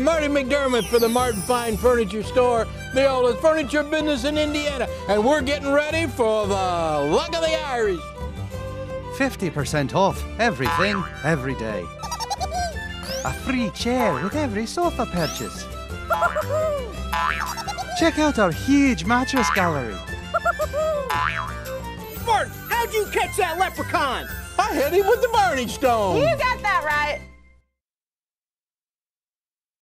Marty McDermott for the Martin Fine Furniture Store, the oldest furniture business in Indiana. And we're getting ready for the luck of the Irish. 50% off everything, every day. A free chair with every sofa purchase. Check out our huge mattress gallery. Bart, how'd you catch that leprechaun? I hit him with the Blarney Stone. You got that right.